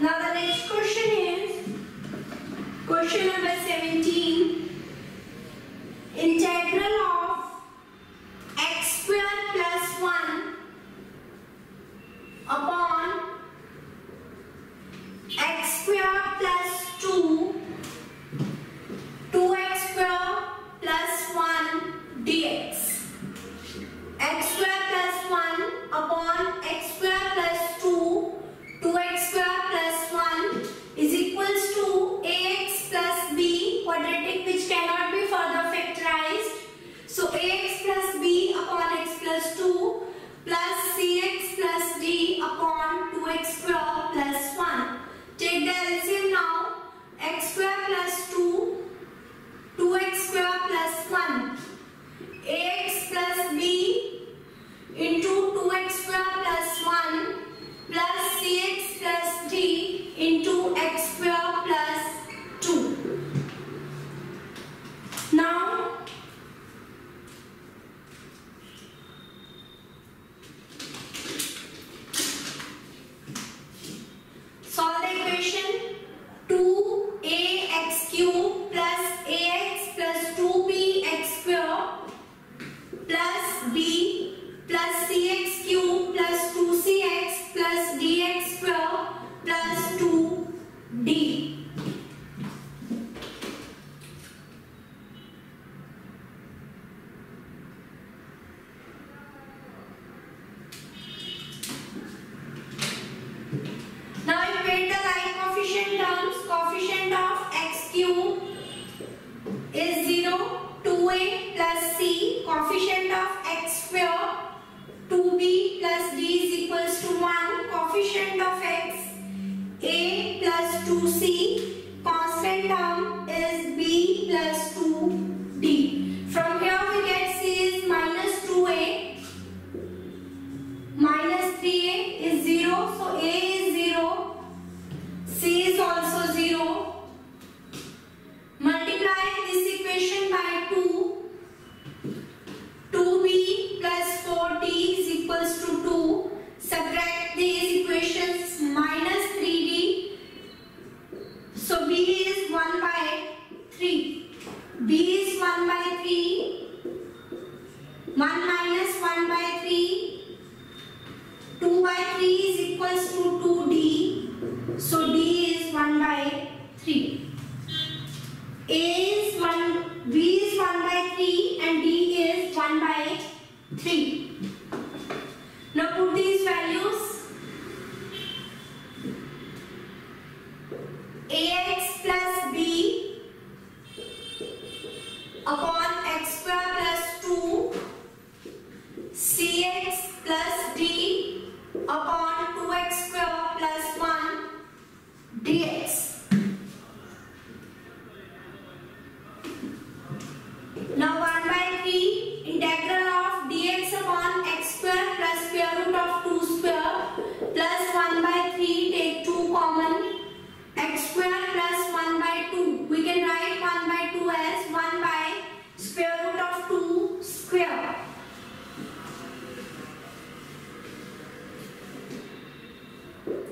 Now the next question is, question number 17, integral of cannot be further factorized. So ax plus b upon x plus 2 plus cx plus d upon 2x square plus 1. Take the LCM now. x square plus 2, 2x square plus 1. ax plus b into 2x square plus 1 plus cx plus d into x square plus Now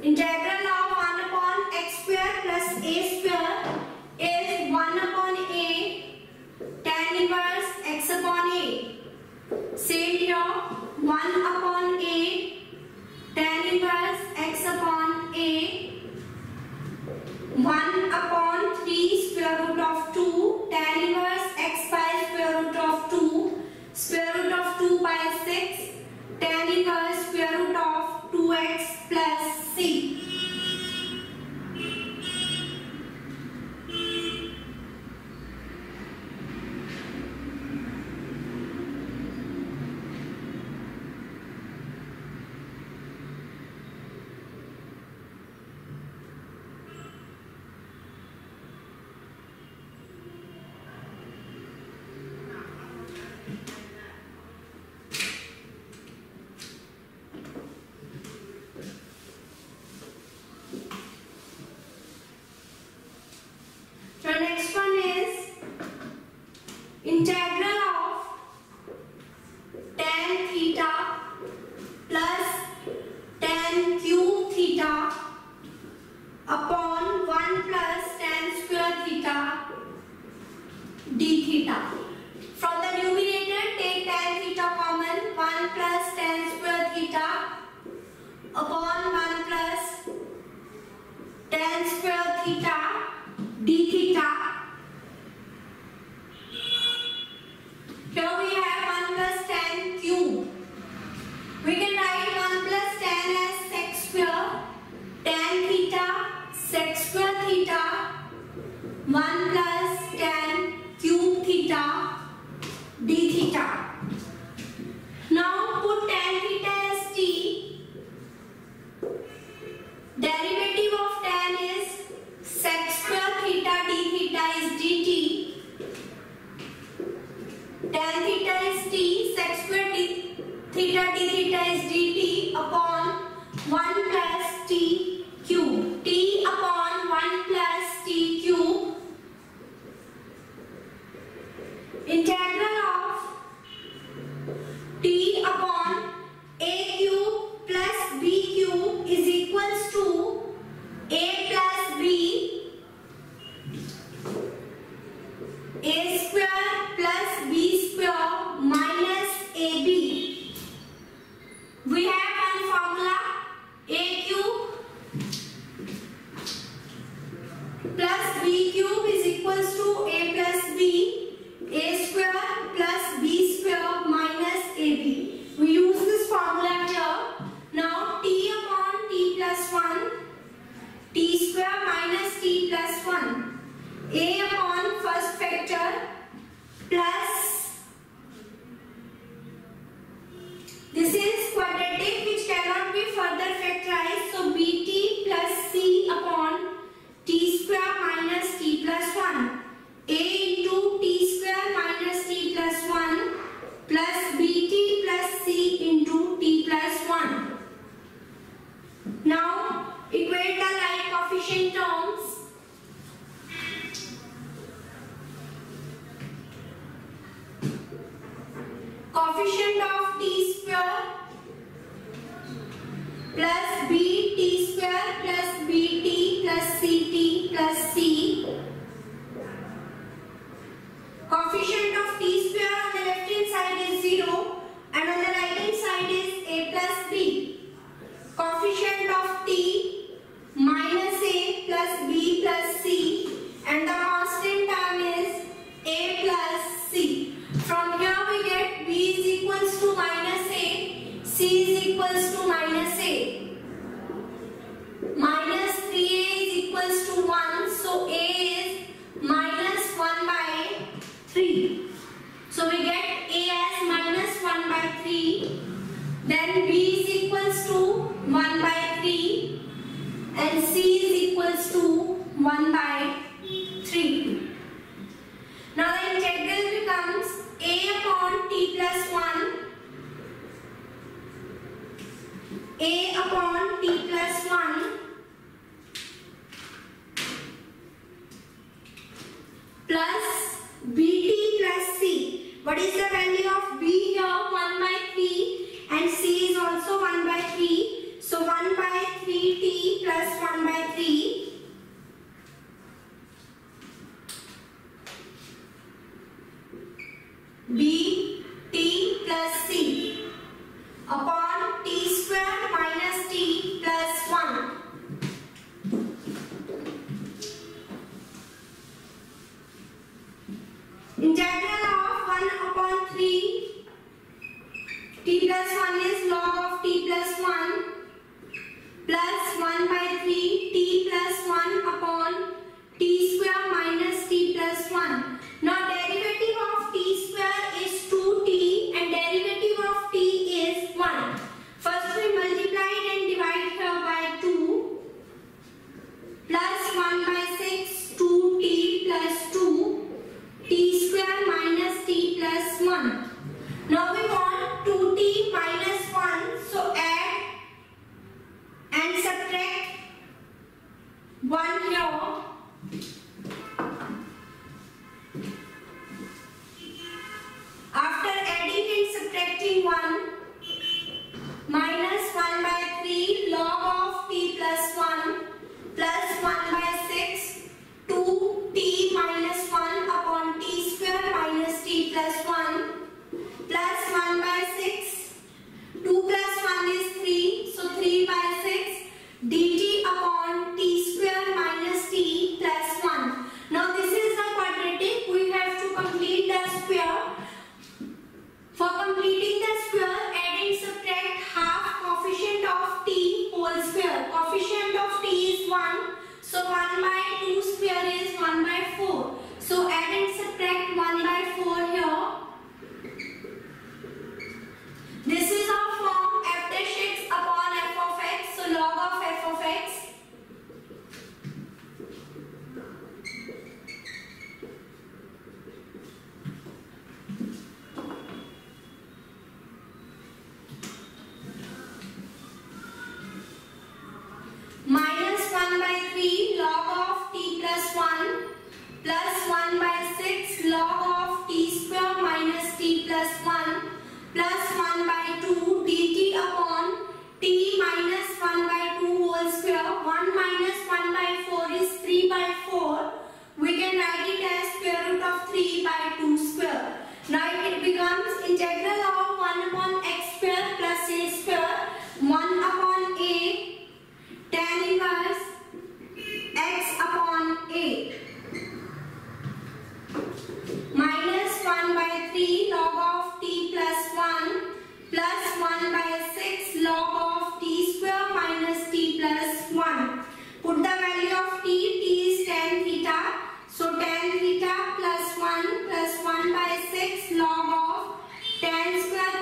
Integral of 1 upon x square plus a square integral of tan theta plus tan cube theta upon 1 plus tan square theta d theta. 大。plus plus b t square plus 1 by 3. Now the integral becomes a upon t plus 1 a upon t plus 1 plus bt plus c. What is the value of b here? 1 by 3 and c is also 1 by 3. So 1 by 3t plus 1 by 3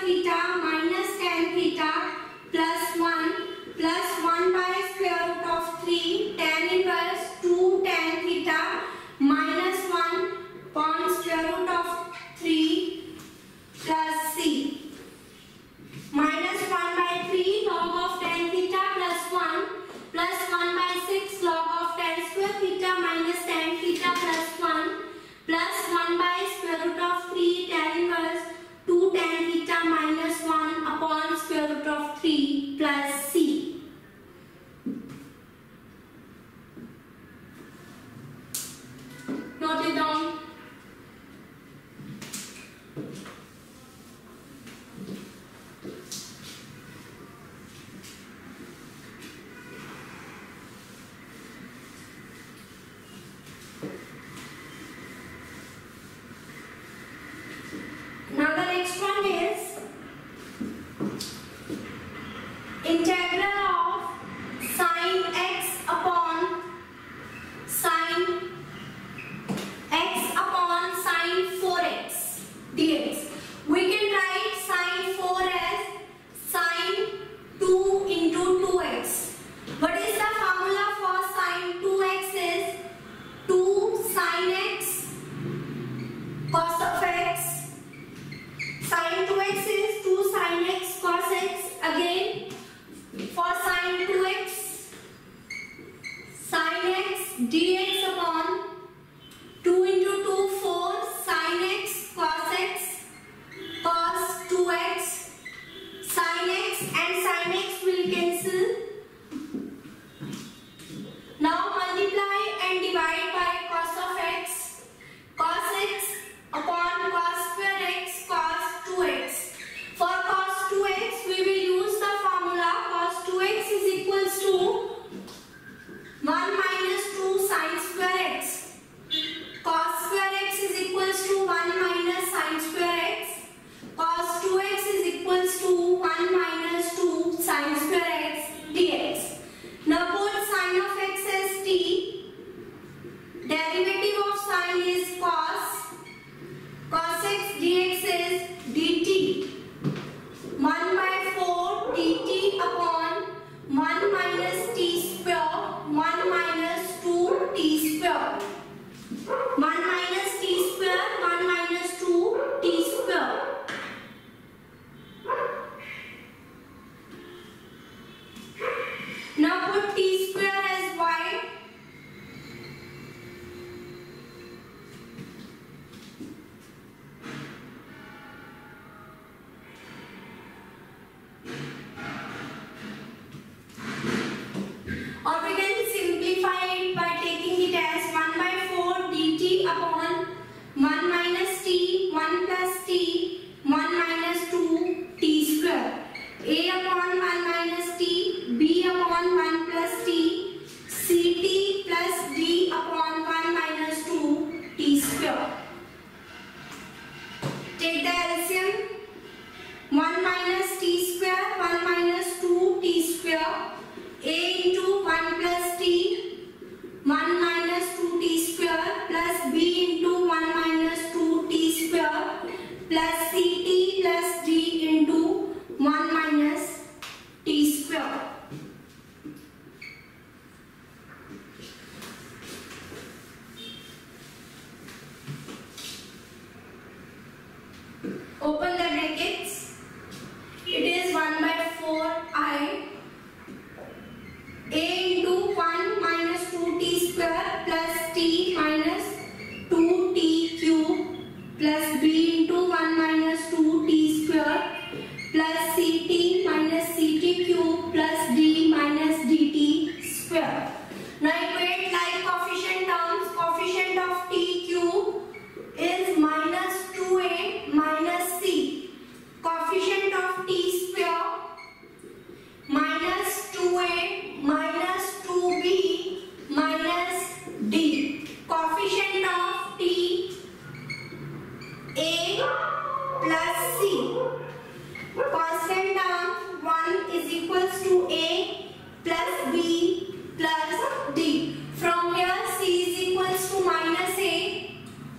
theta minus tan theta plus 1 plus 1 by square root of 3 tan inverse 2 tan theta minus 1 upon square root of 3 plus c minus 1 by 3 log of tan theta plus 1 plus 1 by 6 log of tan square theta minus tan theta plus 1 plus 1 by square root of 3 minus 1 upon plus b into 1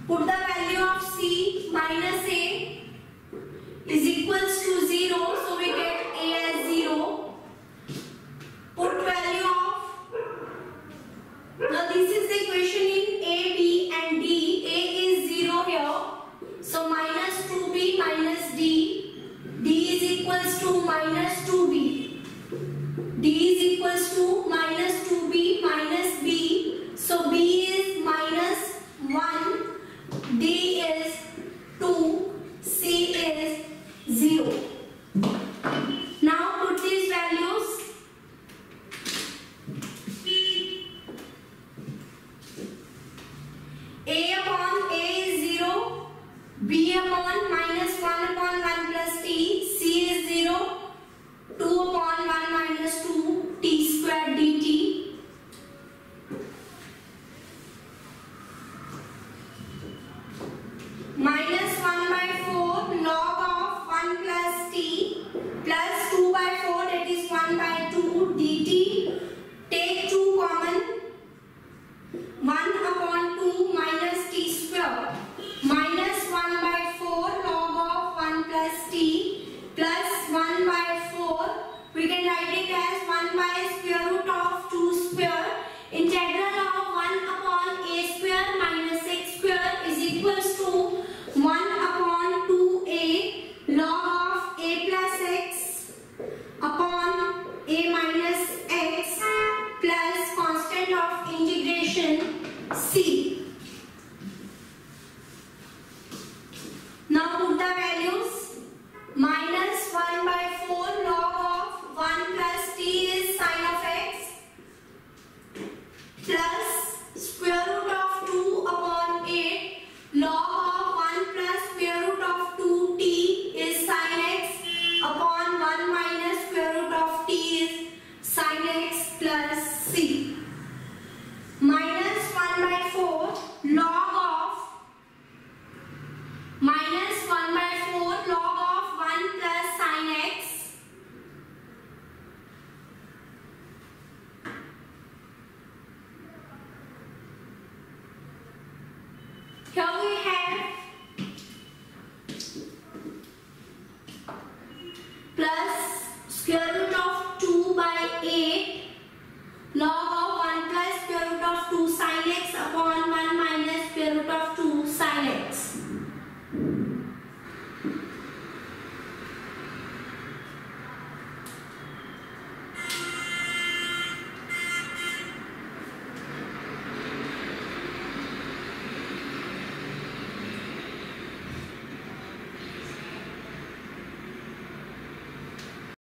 Put the value of C minus A is equals to 0 We